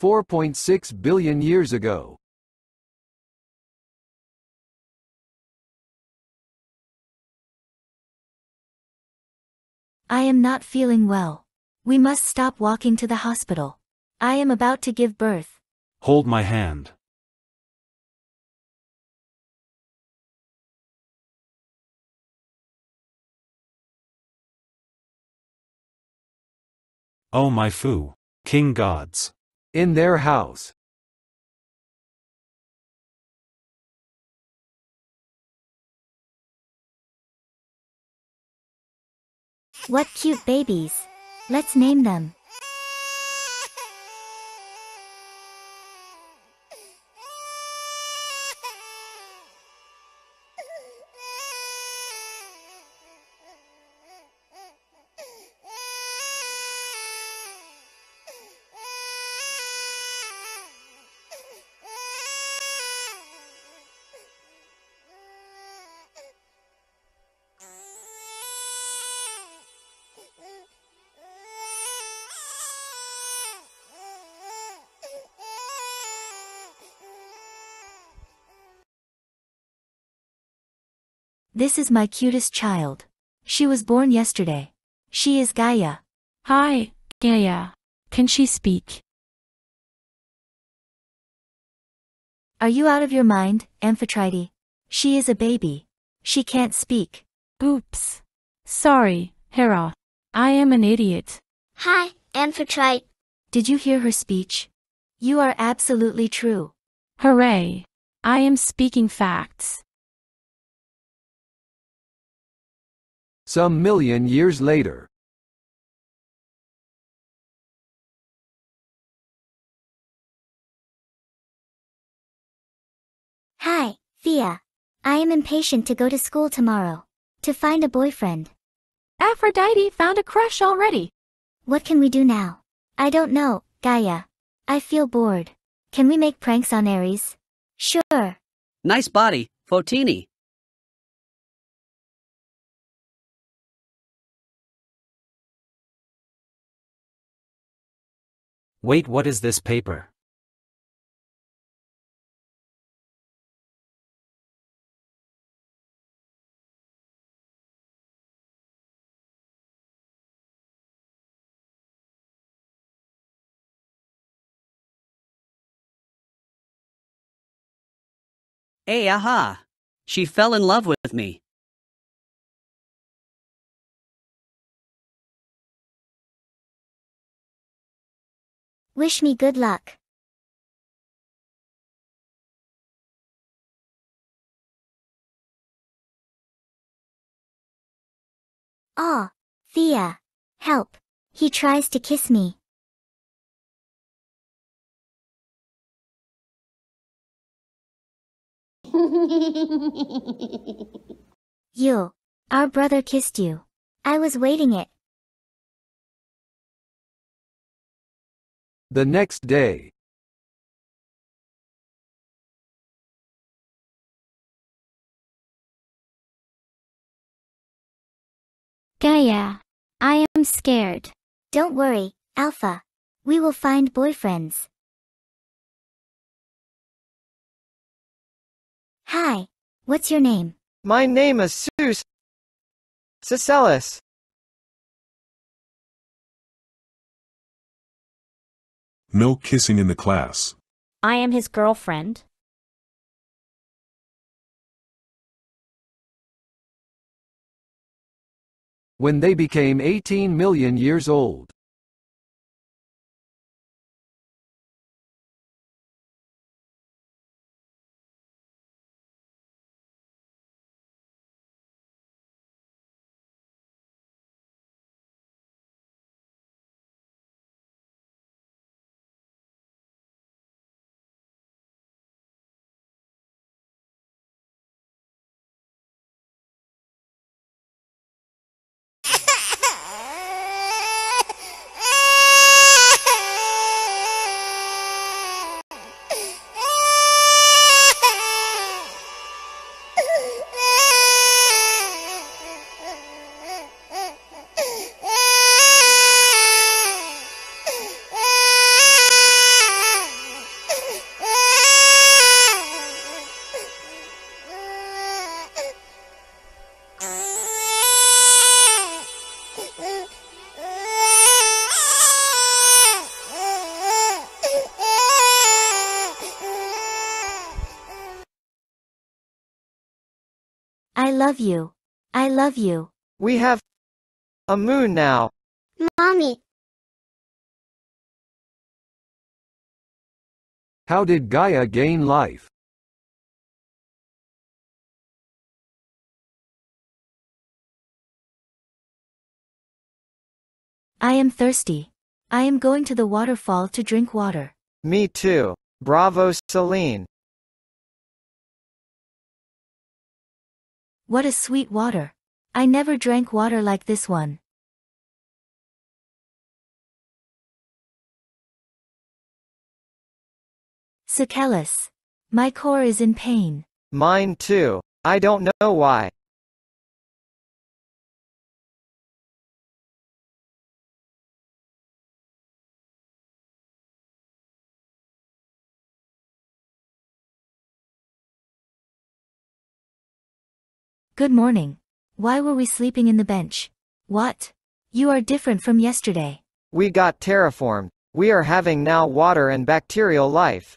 4.6 billion years ago. I am not feeling well. We must stop walking to the hospital. I am about to give birth. Hold my hand. Oh my fu, king gods. In their house. What cute babies. Let's name them. This is my cutest child. She was born yesterday. She is Gaia. Hi, Gaia. Can she speak? Are you out of your mind, Amphitrite? She is a baby. She can't speak. Oops. Sorry, Hera. I am an idiot. Hi, Amphitrite. Did you hear her speech? You are absolutely true. Hooray. I am speaking facts. Some million years later. Hi, Thea. I am impatient to go to school tomorrow. To find a boyfriend. Aphrodite found a crush already. What can we do now? I don't know, Gaia. I feel bored. Can we make pranks on Ares? Sure. Nice body, Fotini. Wait, what is this paper? Hey, aha! She fell in love with me. Wish me good luck. Aw, Thea. Help. He tries to kiss me. you. Our brother kissed you. I was waiting it. The next day. Gaia. I am scared. Don't worry, Alpha. We will find boyfriends. Hi. What's your name? My name is Zeus. Cicellus. No kissing in the class. I am his girlfriend. When they became 18 million years old. I love you. I love you. We have a moon now. Mommy. How did Gaia gain life? I am thirsty. I am going to the waterfall to drink water. Me too. Bravo Selene. What a sweet water. I never drank water like this one. Sakellus. My core is in pain. Mine too. I don't know why. Good morning. Why were we sleeping in the bench? What? You are different from yesterday. We got terraformed. We are having now water and bacterial life.